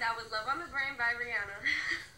That was Love on the Brain by Rihanna.